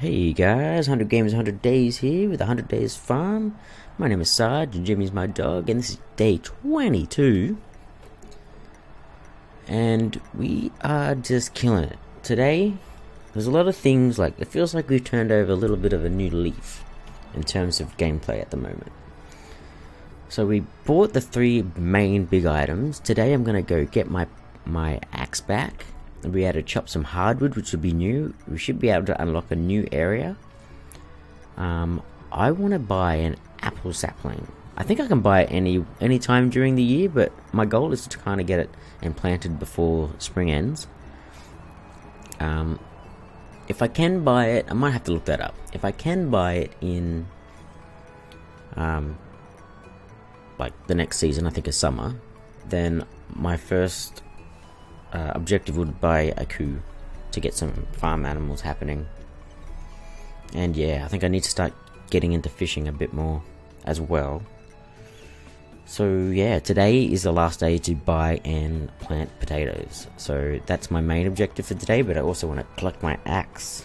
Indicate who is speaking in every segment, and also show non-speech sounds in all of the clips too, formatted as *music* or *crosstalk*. Speaker 1: Hey guys, 100 Games, 100 Days here with 100 Days Farm. My name is Sarge and Jimmy's my dog, and this is day 22. And we are just killing it. Today, there's a lot of things like it feels like we've turned over a little bit of a new leaf in terms of gameplay at the moment. So we bought the three main big items. Today I'm going to go get my my axe back we had to chop some hardwood, which would be new. We should be able to unlock a new area. Um, I want to buy an apple sapling. I think I can buy it any any time during the year, but my goal is to kind of get it and planted before spring ends. Um, if I can buy it, I might have to look that up. If I can buy it in, um, like the next season, I think is summer, then my first uh, objective would buy a coup to get some farm animals happening. And yeah, I think I need to start getting into fishing a bit more as well. So yeah, today is the last day to buy and plant potatoes. So that's my main objective for today, but I also want to collect my axe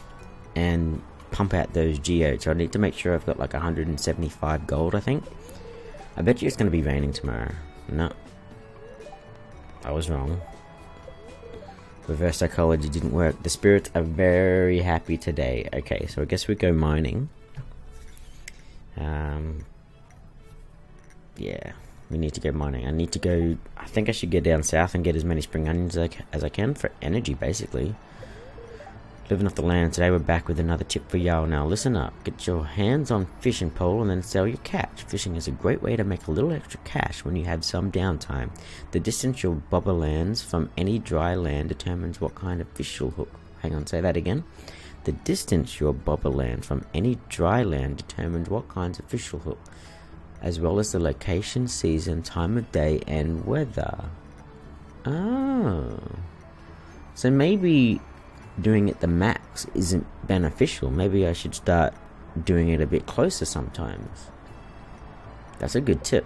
Speaker 1: and pump out those geodes. So I need to make sure I've got like 175 gold, I think. I bet you it's going to be raining tomorrow. No. I was wrong. Reverse psychology didn't work. The spirits are very happy today. Okay, so I guess we go mining. Um, yeah, we need to go mining. I need to go... I think I should go down south and get as many spring onions as I can for energy, basically. Living off the land, today we're back with another tip for y'all. Now listen up, get your hands on fishing pole and then sell your catch. Fishing is a great way to make a little extra cash when you have some downtime. The distance your bobber lands from any dry land determines what kind of fish you'll hook. Hang on, say that again. The distance your bobber lands from any dry land determines what kinds of fish you'll hook, as well as the location, season, time of day, and weather. Oh. So maybe doing it the max isn't beneficial. Maybe I should start doing it a bit closer sometimes. That's a good tip.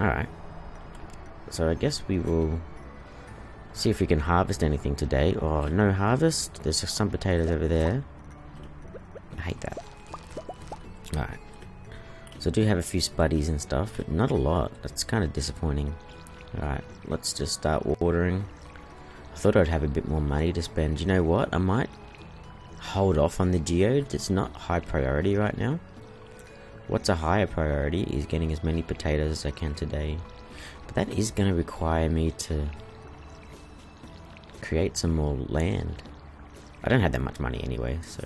Speaker 1: Alright. So I guess we will see if we can harvest anything today. Oh, no harvest. There's some potatoes over there. I hate that. Alright. So I do have a few spuddies and stuff, but not a lot. That's kind of disappointing. Alright, let's just start watering thought I'd have a bit more money to spend. You know what? I might hold off on the geode. It's not high priority right now. What's a higher priority is getting as many potatoes as I can today. But that is going to require me to create some more land. I don't have that much money anyway, so...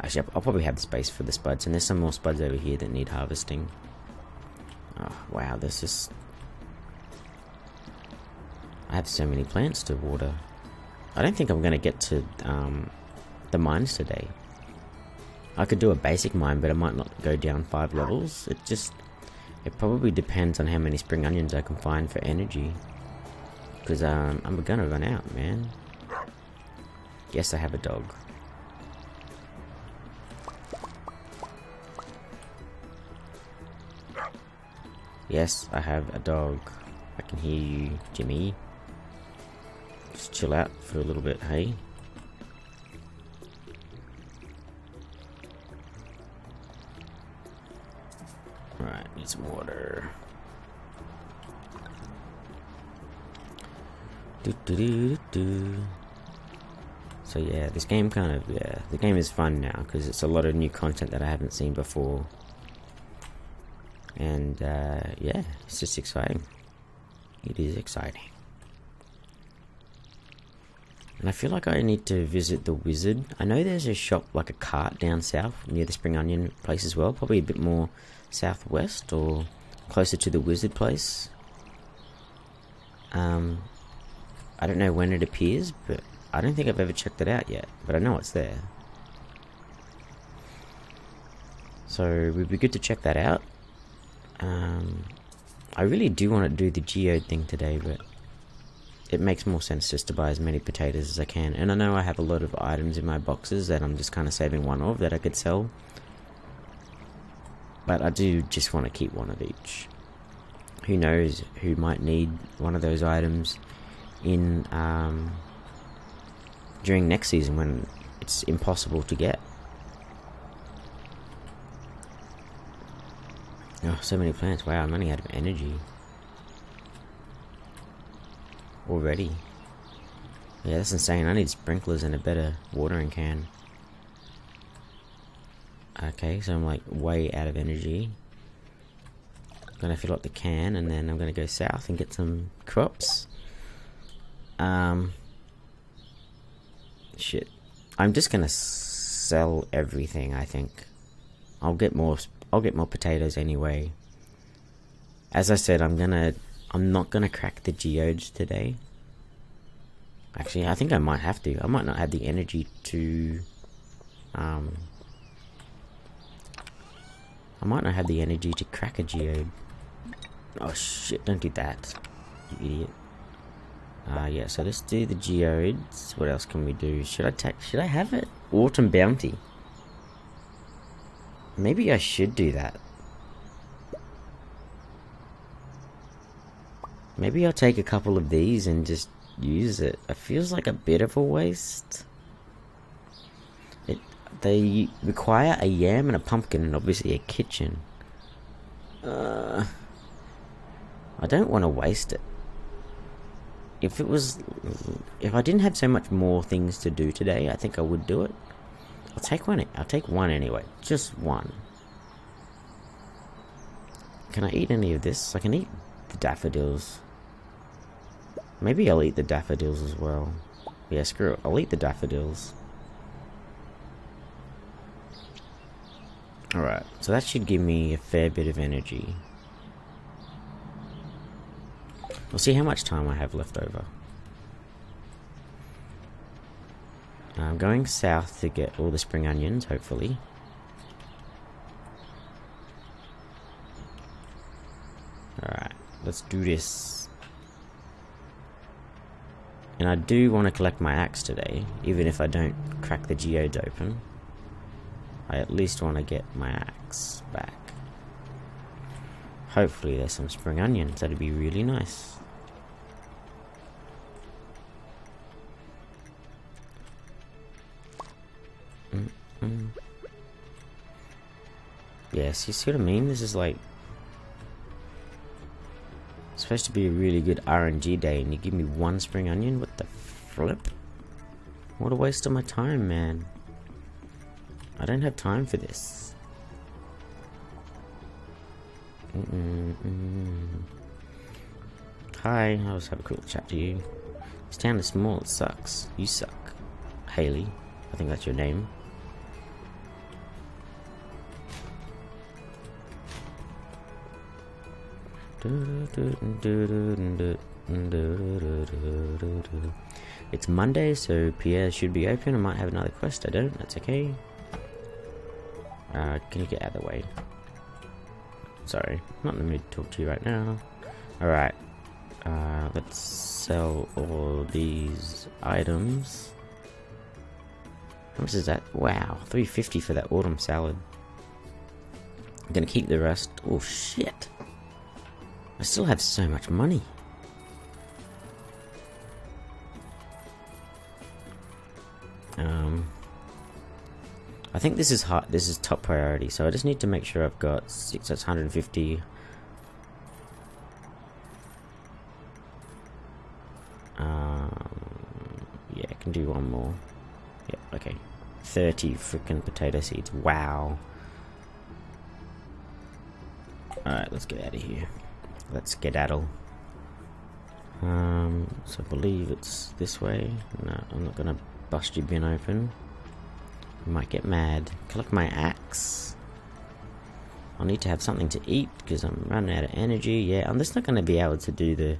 Speaker 1: Actually, I'll probably have the space for the spuds. And there's some more spuds over here that need harvesting. Oh, wow, there's just I have so many plants to water. I don't think I'm going to get to um, the mines today. I could do a basic mine, but it might not go down five levels. It just, it probably depends on how many spring onions I can find for energy. Because um, I'm going to run out, man. Yes, I have a dog. Yes, I have a dog. I can hear you, Jimmy. Just chill out for a little bit, hey? Alright, need some water. Do, do, do, do, So yeah, this game kind of, yeah, the game is fun now because it's a lot of new content that I haven't seen before. And uh, yeah, it's just exciting. It is exciting. And I feel like I need to visit the wizard. I know there's a shop, like a cart down south, near the spring onion place as well. Probably a bit more southwest or closer to the wizard place. Um, I don't know when it appears, but I don't think I've ever checked it out yet. But I know it's there. So it would be good to check that out. Um, I really do want to do the geode thing today, but it makes more sense just to buy as many potatoes as I can. And I know I have a lot of items in my boxes that I'm just kind of saving one of that I could sell. But I do just want to keep one of each. Who knows who might need one of those items in um, during next season when it's impossible to get. Oh, so many plants. Wow, I'm running out of energy. Already? Yeah, that's insane. I need sprinklers and a better watering can. Okay, so I'm like way out of energy. I'm gonna fill up the can and then I'm gonna go south and get some crops. Um, shit. I'm just gonna sell everything, I think. I'll get more, I'll get more potatoes anyway. As I said, I'm gonna I'm not gonna crack the geodes today. Actually, I think I might have to. I might not have the energy to, um, I might not have the energy to crack a geode. Oh shit, don't do that, you idiot. Uh, yeah, so let's do the geodes. What else can we do? Should I take, should I have it? Autumn Bounty. Maybe I should do that. Maybe I'll take a couple of these and just use it. It feels like a bit of a waste. It, they require a yam and a pumpkin and obviously a kitchen. Uh, I don't want to waste it. If it was, if I didn't have so much more things to do today, I think I would do it. I'll take one. I'll take one anyway. Just one. Can I eat any of this? I can eat the daffodils. Maybe I'll eat the daffodils as well. Yeah, screw it. I'll eat the daffodils. Alright, so that should give me a fair bit of energy. We'll see how much time I have left over. I'm going south to get all the spring onions, hopefully. Alright, let's do this. And I do want to collect my axe today, even if I don't crack the geode open. I at least want to get my axe back. Hopefully there's some spring onions, that'd be really nice. Mm -mm. Yes, you see what I mean? This is like supposed to be a really good RNG day and you give me one spring onion? What the flip? What a waste of my time, man. I don't have time for this. Mm -mm -mm. Hi, I'll just have a quick chat to you. This town is small, it sucks. You suck. Haley, I think that's your name. *laughs* It's Monday, so Pierre should be open. I might have another quest. I don't. That's okay. Uh, can you get out of the way? Sorry, not in the mood to talk to you right now. Alright. Uh, let's sell all these items. How much is that? Wow, 350 for that autumn salad. I'm gonna keep the rest. Oh shit. I still have so much money. Um, I think this is hot. This is top priority, so I just need to make sure I've got six. That's 150. Um, yeah, I can do one more. Yep, yeah, okay. 30 freaking potato seeds. Wow. Alright, let's get out of here. Let's skedaddle. Um, so I believe it's this way. No, I'm not going to bust your bin open. You might get mad. Collect my axe. I need to have something to eat because I'm running out of energy. Yeah, I'm just not going to be able to do the...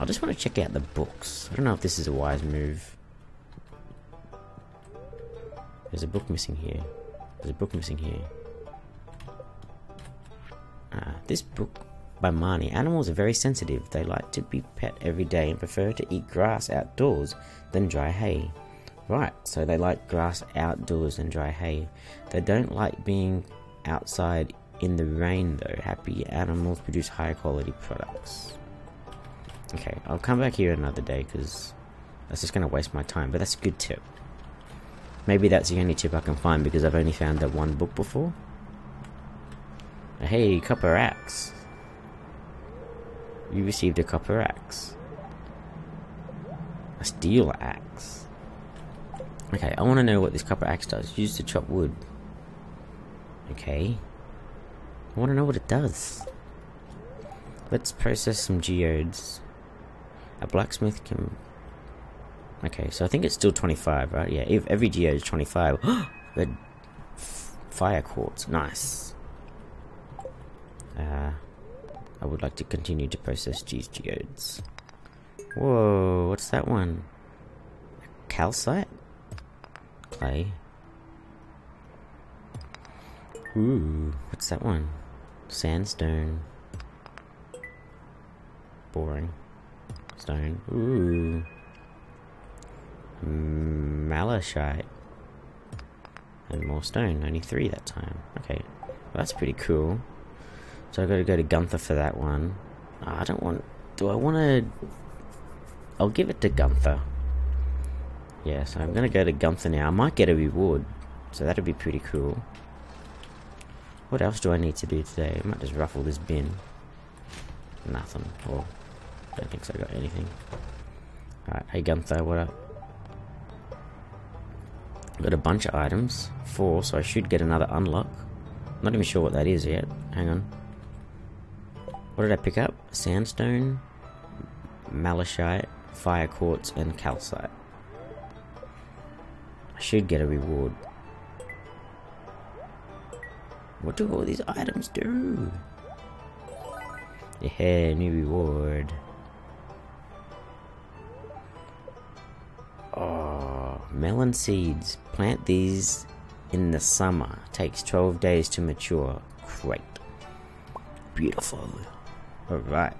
Speaker 1: I just want to check out the books. I don't know if this is a wise move. There's a book missing here. There's a book missing here. This book by Marnie Animals are very sensitive. They like to be pet every day and prefer to eat grass outdoors than dry hay. Right, so they like grass outdoors and dry hay. They don't like being outside in the rain though. Happy animals produce high quality products. Okay, I'll come back here another day because that's just going to waste my time, but that's a good tip. Maybe that's the only tip I can find because I've only found that one book before. Hey, copper axe. You received a copper axe. A steel axe. Okay, I want to know what this copper axe does. Used to chop wood. Okay. I want to know what it does. Let's process some geodes. A blacksmith can... Okay, so I think it's still 25, right? Yeah, if every geode is 25. *gasps* the fire quartz. Nice. Uh, I would like to continue to process these geodes. Whoa, what's that one? Calcite? Clay. Ooh, what's that one? Sandstone. Boring. Stone. Ooh. Malachite. And more stone. Only three that time. Okay. Well, that's pretty cool. So I've got to go to Gunther for that one. Oh, I don't want... Do I want to... I'll give it to Gunther. Yeah, so I'm going to go to Gunther now. I might get a reward, so that'd be pretty cool. What else do I need to do today? I might just ruffle this bin. Nothing. oh, don't think so I got anything. Alright, hey Gunther, what up? Got a bunch of items. Four, so I should get another unlock. Not even sure what that is yet. Hang on. What did I pick up? Sandstone, malachite, fire quartz, and calcite. I should get a reward. What do all these items do? Yeah, new reward. Oh, melon seeds. Plant these in the summer. Takes 12 days to mature. Great. Beautiful. Alright.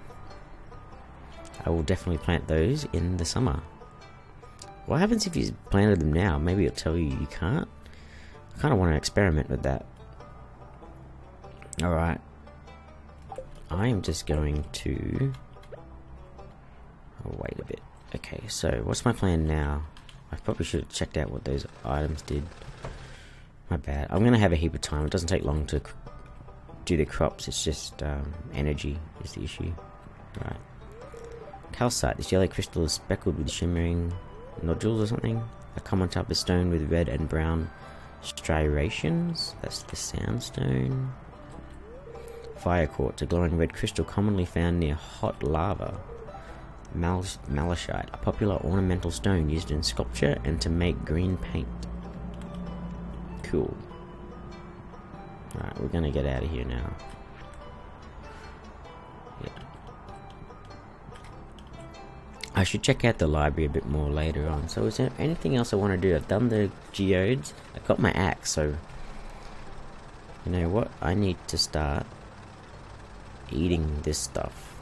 Speaker 1: I will definitely plant those in the summer. What happens if you planted them now? Maybe it'll tell you you can't? I kind of want to experiment with that. Alright. I am just going to... Oh, wait a bit. Okay, so what's my plan now? I probably should have checked out what those items did. My bad. I'm going to have a heap of time. It doesn't take long to do to crops, it's just um, energy is the issue. Right. Calcite. This yellow crystal is speckled with shimmering nodules or something A come on top of stone with red and brown striations. That's the sandstone. Fire quartz, a glowing red crystal commonly found near hot lava. Mal malachite, a popular ornamental stone used in sculpture and to make green paint. Cool. Alright, we're gonna get out of here now. Yeah. I should check out the library a bit more later on. So is there anything else I want to do? I've done the geodes. I've got my axe, so... You know what? I need to start eating this stuff.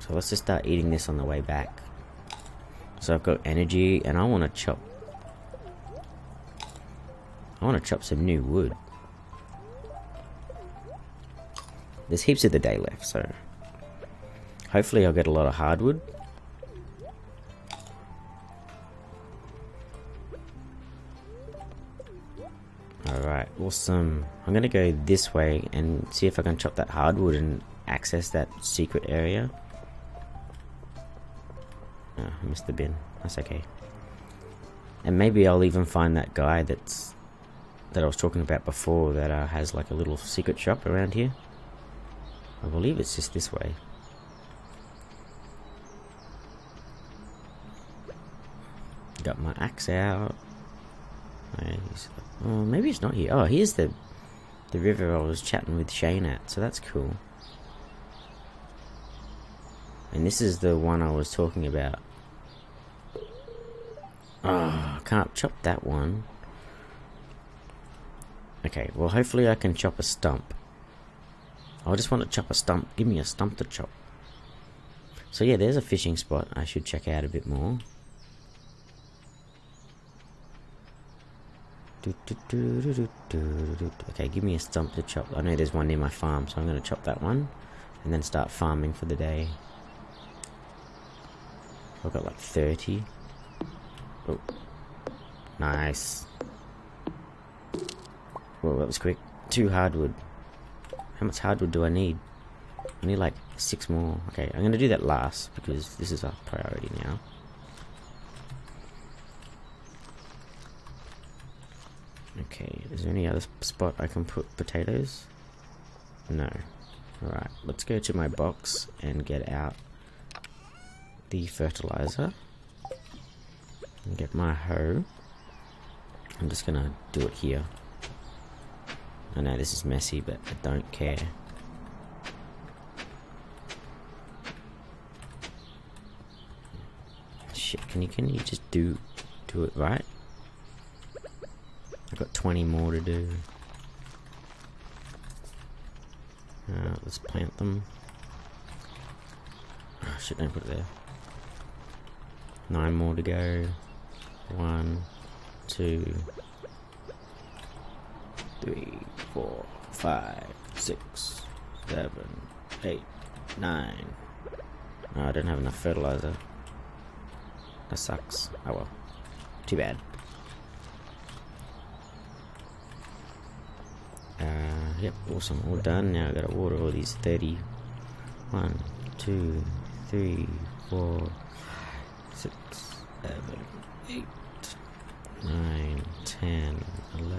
Speaker 1: So let's just start eating this on the way back. So I've got energy, and I want to chop I want to chop some new wood. There's heaps of the day left, so... Hopefully I'll get a lot of hardwood. Alright, awesome. I'm gonna go this way and see if I can chop that hardwood and access that secret area. Oh, I missed the bin. That's okay. And maybe I'll even find that guy that's that I was talking about before that uh, has like a little secret shop around here. I believe it's just this way. Got my axe out. Oh, maybe it's not here. Oh, here's the the river I was chatting with Shane at, so that's cool. And this is the one I was talking about. Oh, can't chop that one. Okay, well hopefully I can chop a stump. I just want to chop a stump. Give me a stump to chop. So yeah, there's a fishing spot I should check out a bit more. Okay, give me a stump to chop. I know there's one near my farm, so I'm going to chop that one. And then start farming for the day. I've got like 30. Oh. Nice. Well, that was quick. Two hardwood. How much hardwood do I need? I need like six more. Okay, I'm going to do that last because this is a priority now. Okay, is there any other spot I can put potatoes? No. Alright, let's go to my box and get out the fertilizer. And get my hoe. I'm just gonna do it here. I know this is messy, but I don't care. Shit, can you can you just do do it right? I've got 20 more to do. Uh, let's plant them. Oh shit, don't put it there. Nine more to go. One, two, three, four, five, six, seven, eight, nine. Oh, I did not have enough fertilizer. That sucks. Oh well. Too bad. Uh, yep, awesome. All done. Now I gotta water all these 30. 1, 2, 3, 4, 6, 7, 8, 9, 10, 11,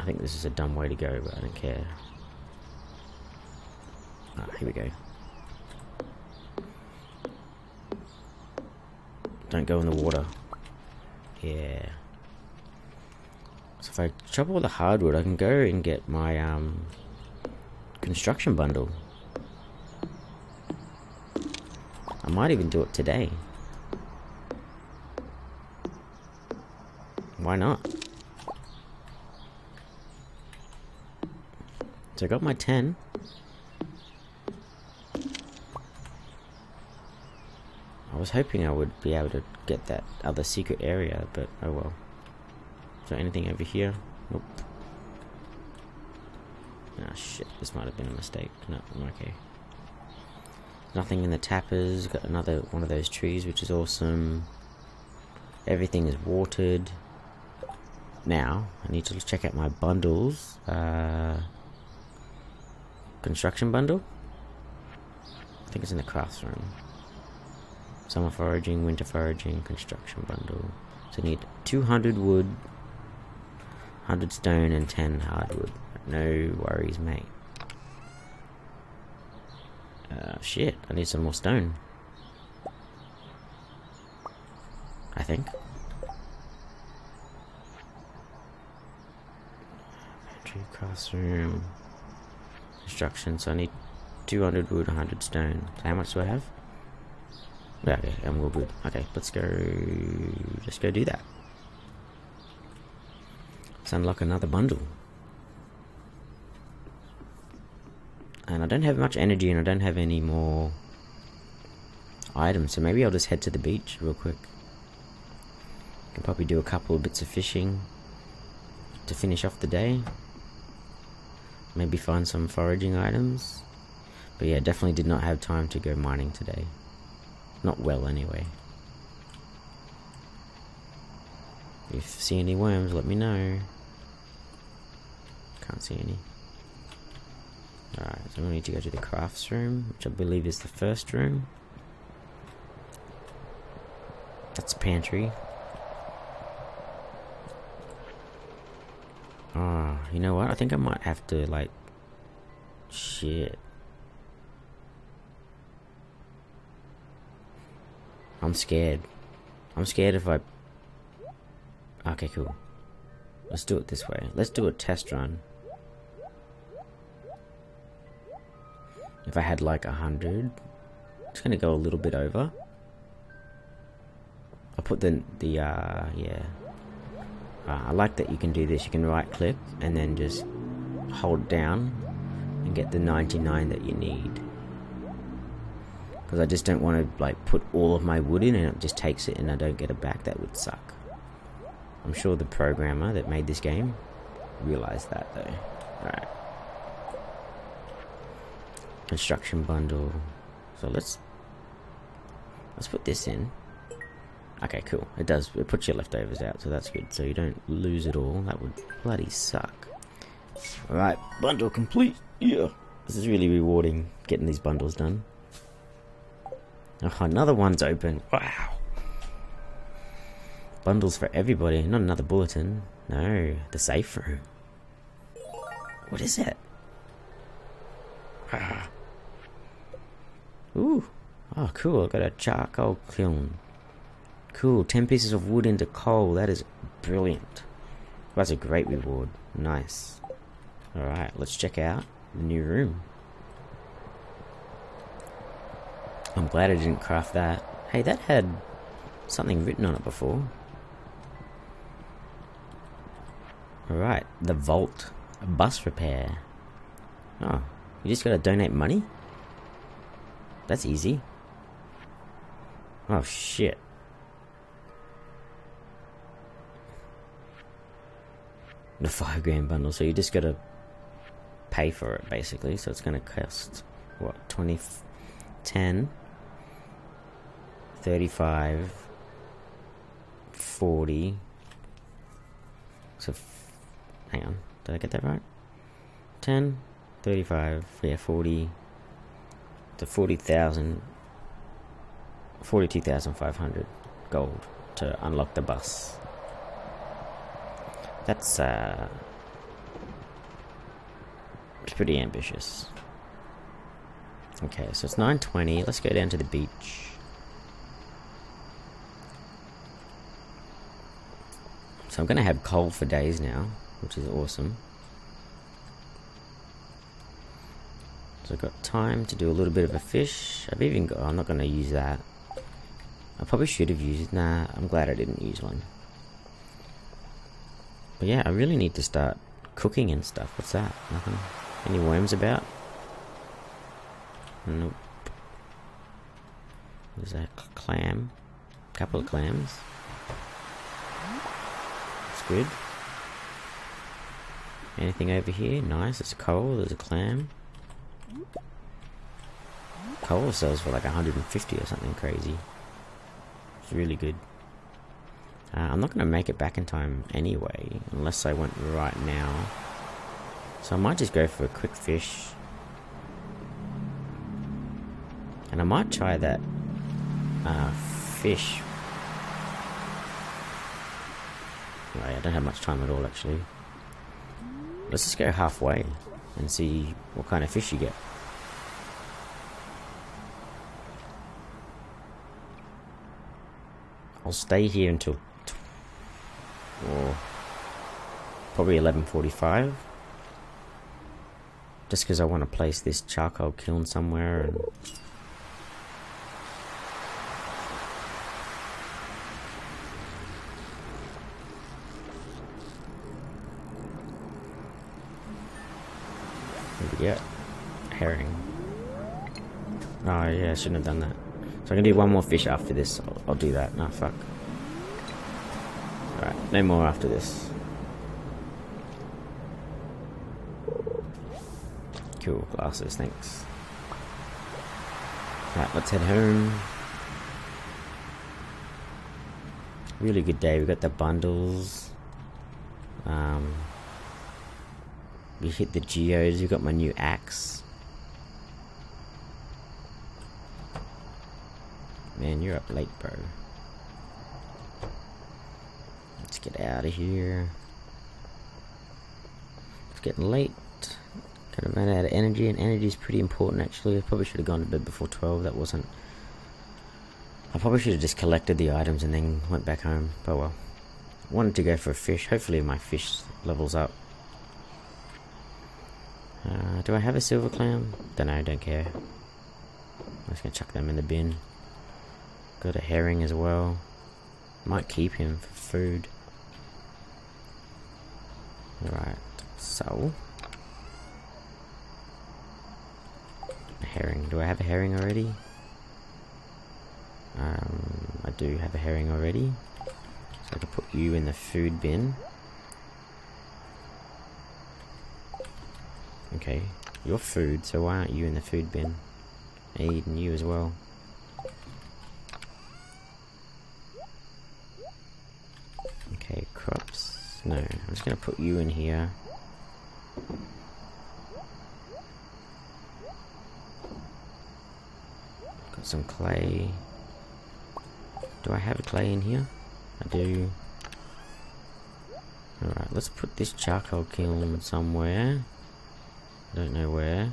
Speaker 1: I think this is a dumb way to go, but I don't care. Ah, here we go. Don't go in the water. Yeah. So if I chop all the hardwood, I can go and get my um, construction bundle. I might even do it today. Why not? So I got my 10. I was hoping I would be able to get that other secret area, but oh well. So anything over here? Nope. Ah shit, this might have been a mistake. No, I'm okay. Nothing in the tappers, got another one of those trees which is awesome. Everything is watered. Now, I need to check out my bundles. Uh, Construction bundle? I think it's in the classroom. Summer foraging, winter foraging, construction bundle. So I need 200 wood, 100 stone, and 10 hardwood. No worries, mate. Uh, shit, I need some more stone. I think. Entry classroom. So I need 200 wood, 100 stone. How much do I have? Yeah, okay, I'm all good. Okay, let's go. Let's go do that. Let's unlock another bundle. And I don't have much energy, and I don't have any more items. So maybe I'll just head to the beach real quick. Can probably do a couple of bits of fishing to finish off the day maybe find some foraging items. But yeah, definitely did not have time to go mining today. Not well, anyway. If you see any worms, let me know. Can't see any. Alright, so we need to go to the crafts room, which I believe is the first room. That's pantry. Ah, uh, you know what? I think I might have to, like... Shit. I'm scared. I'm scared if I... Okay, cool. Let's do it this way. Let's do a test run. If I had like a hundred, it's gonna go a little bit over. I'll put the, the, uh, yeah. Uh, I like that you can do this. You can right click and then just hold down and get the 99 that you need. Because I just don't want to like put all of my wood in and it just takes it and I don't get it back. That would suck. I'm sure the programmer that made this game realized that though. Alright. Construction bundle. So let's let's put this in. Okay, cool. It does, it puts your leftovers out, so that's good. So you don't lose it all. That would bloody suck. Alright, bundle complete. Yeah. This is really rewarding, getting these bundles done. Oh, another one's open. Wow. Bundles for everybody. Not another bulletin. No, the safe room. What is it? Ah. Ooh. Oh, cool. I got a charcoal kiln. Cool, 10 pieces of wood into coal. That is brilliant. That's a great reward. Nice. Alright, let's check out the new room. I'm glad I didn't craft that. Hey, that had something written on it before. Alright, the vault. A bus repair. Oh, you just gotta donate money? That's easy. Oh shit. the five grand bundle. So you just gotta pay for it basically. So it's gonna cost what 20, 10, 35, 40. So hang on, did I get that right? 10, 35, yeah, 40 to 40,000, 42,500 gold to unlock the bus. That's, uh... It's pretty ambitious. Okay, so it's 9.20. Let's go down to the beach. So I'm going to have coal for days now, which is awesome. So I've got time to do a little bit of a fish. I've even got... I'm not going to use that. I probably should have used... Nah, I'm glad I didn't use one. But yeah, I really need to start cooking and stuff. What's that? Nothing. Any worms about? Nope. There's a clam. Couple of clams. That's good. Anything over here? Nice. It's a coal. There's a clam. Coal sells for like 150 or something crazy. It's really good. Uh, I'm not going to make it back in time anyway, unless I went right now. So I might just go for a quick fish. And I might try that uh, fish. Right, I don't have much time at all actually. Let's just go halfway and see what kind of fish you get. I'll stay here until or probably 11.45 just because I want to place this charcoal kiln somewhere and Yeah, herring. Oh yeah, I shouldn't have done that. So I am gonna do one more fish after this. I'll, I'll do that. No, fuck. Right, no more after this. Cool, glasses, thanks. Right, let's head home. Really good day, we got the bundles. Um, we hit the geos. we got my new axe. Man, you're up late, bro. Let's get out of here. It's getting late. Kind of ran out of energy, and energy is pretty important actually. I probably should have gone to bed before 12. That wasn't. I probably should have just collected the items and then went back home. But well. wanted to go for a fish. Hopefully, my fish levels up. Uh, do I have a silver clam? Don't know, don't care. I'm just gonna chuck them in the bin. Got a herring as well. Might keep him for food. Right, so. Herring. Do I have a herring already? Um, I do have a herring already. So I can put you in the food bin. Okay, you're food, so why aren't you in the food bin? Eating you as well. I'm just gonna put you in here. Got some clay. Do I have clay in here? I do. Alright, let's put this charcoal kiln somewhere. I don't know where.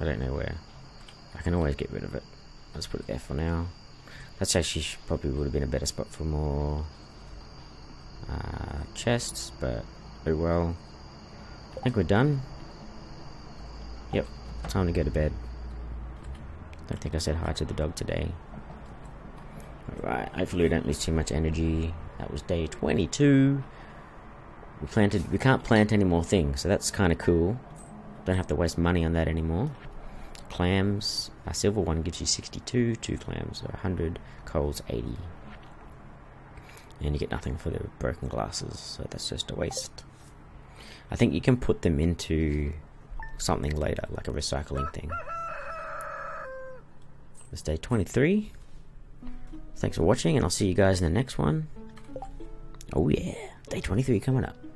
Speaker 1: I don't know where. I can always get rid of it. Let's put it there for now. That's actually probably would have been a better spot for more chests, but oh well. I think we're done. Yep, time to go to bed. Don't think I said hi to the dog today. Alright, hopefully we don't lose too much energy. That was day 22. We planted, we can't plant any more things, so that's kind of cool. Don't have to waste money on that anymore. Clams, a silver one gives you 62, two clams, 100, coals 80 and you get nothing for the broken glasses, so that's just a waste. I think you can put them into something later, like a recycling thing. This day 23. Thanks for watching, and I'll see you guys in the next one. Oh yeah, day 23 coming up.